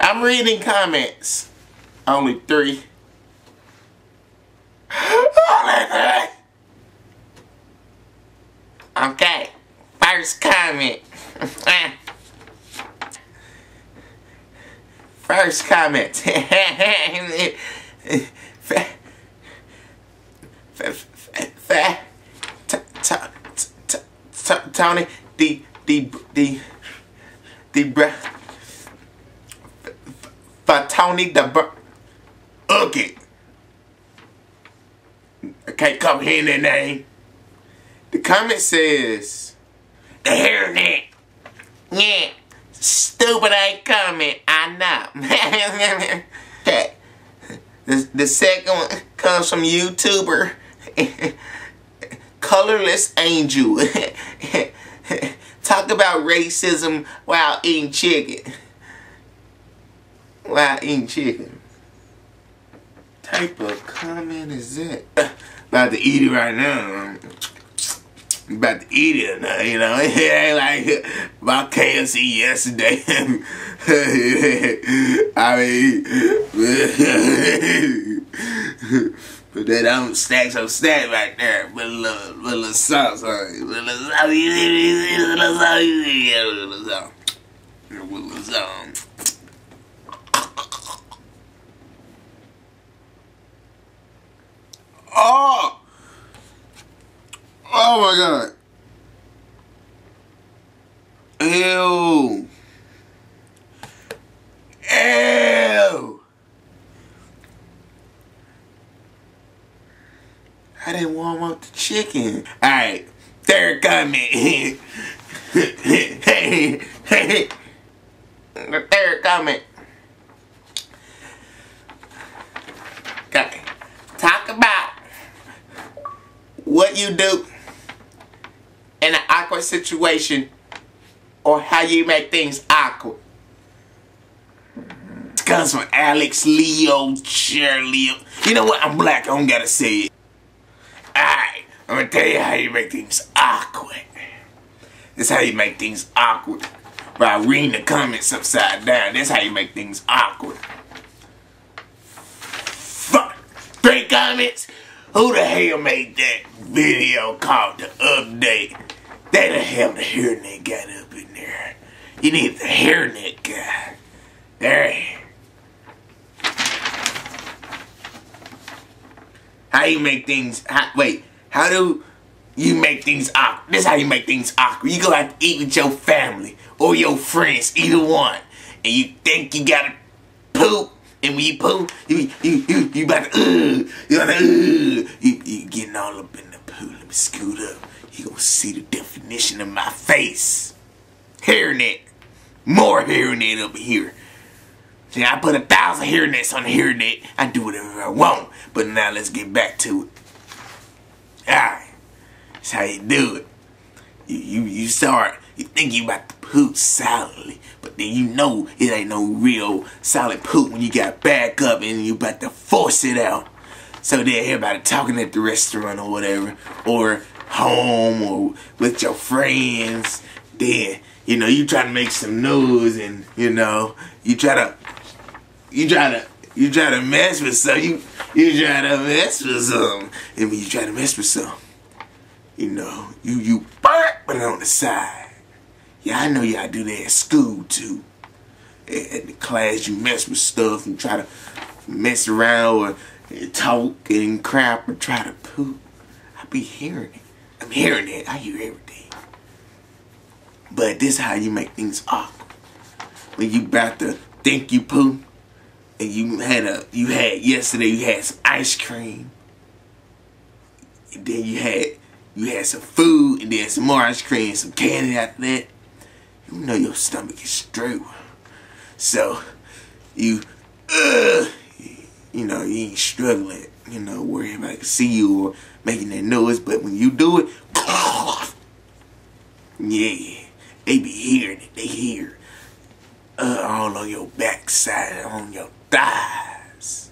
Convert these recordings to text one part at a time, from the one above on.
I'm reading comments. Only three. Only three. Okay. First comment. First comment. Tony, the the the the for Tony the okay. I can't come here in that name. The comment says the hairnet. Yeah. Stupid ain't comment. I know. The, the second one comes from YouTuber Colorless Angel. Talk about racism while eating chicken. While eating chicken. Type of comment is that? About to eat it right now. about to eat it you know. Ain't like my KFC yesterday. I mean, but then I'm um, stack some stack right there with a little, with little sauce on little sauce. Little sauce. Little sauce. With a little sauce. Oh! Oh my god. Ew. Ew. I didn't warm up the chicken. Alright, third comment. hey, hey, the third comment. Okay. Talk about what you do in an awkward situation or how you make things awkward. It comes from Alex Leo Shirley. You know what? I'm black. I don't gotta say it. Alright, I'm gonna tell you how you make things awkward. This is how you make things awkward. By reading the comments upside down. This is how you make things awkward. Fuck. Three comments? Who the hell made that video called the update? They the hell the hairnet got up in there. You need the hairnet guy. There. How you make things, how, wait, how do you make things awkward? This is how you make things awkward. You go out to eat with your family or your friends, either one. And you think you gotta poop. And when you poop, you you you you about to uh, you about to uh, you, you getting all up in the poo. Let me scoot up. You gonna see the definition of my face. Hairnet. More hairnet up here. See, I put a thousand hairnets on the hairnet. I do whatever I want. But now let's get back to it. Alright. That's how you do it. You, you, you start, you think you about to poop solidly. But then you know it ain't no real solid poop when you got back up and you about to force it out. So then everybody talking at the restaurant or whatever. Or home or with your friends. Then, you know, you try to make some noise and, you know, you try to you try to you try to mess with some you you try to mess with some and when you try to mess with some you know you you put it on the side yeah I know y'all do that at school too. At the class you mess with stuff and try to mess around or talk and crap or try to poop. I be hearing it. I'm hearing it. I hear everything. But this is how you make things awkward. When you about to think you poop and you had a you had yesterday you had some ice cream. And then you had you had some food and then some more ice cream some candy after that you know your stomach is straight so you uh, you know you ain't struggling you know worrying about to see you or making that noise but when you do it yeah they be hearing it they hear uh, all on your backside on your thighs.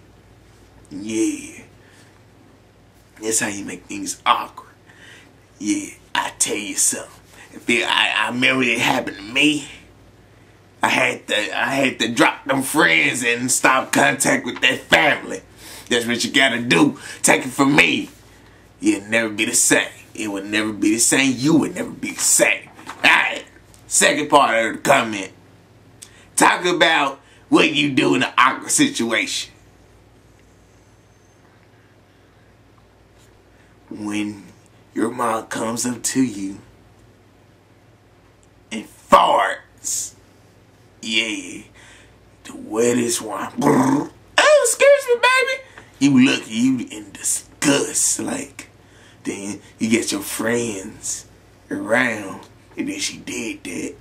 Yeah. That's how you make things awkward. Yeah, I tell you something. If it, I, I remember it happened to me. I had to I had to drop them friends and stop contact with that family. That's what you gotta do. Take it from me. You'll never be the same. It would never be the same. You would never be the same. Alright. Second part of the comment. Talk about what you do in an awkward situation. When your mom comes up to you and farts. Yeah. The wettest one. Oh, excuse me, baby. You look you in disgust. Like, then you get your friends around. And then she did that.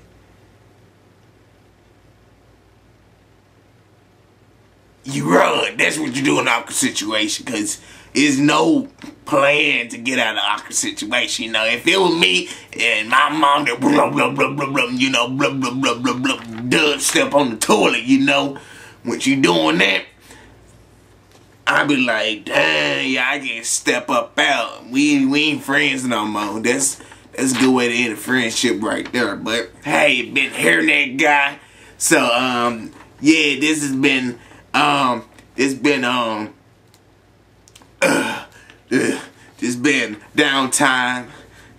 You run. That's what you do in an awkward situation. Because there's no plan to get out of awkward situation. You know, if it was me and my mom that blah blah blah blah blah, you know, blah blah blah blah blah, dub step on the toilet, you know, when you doing that, I'd be like, dang, yeah, I can step up out. We we ain't friends no more. That's that's a good way to end a friendship right there. But hey, been hearing that guy. So um, yeah, this has been um, it's been um uh, just been downtime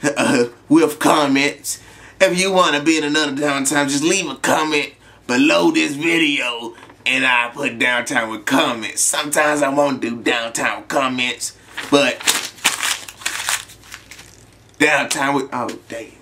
uh, with comments. If you want to be in another downtime, just leave a comment below this video and I put downtime with comments. Sometimes I won't do downtime with comments, but downtime with, oh, dang.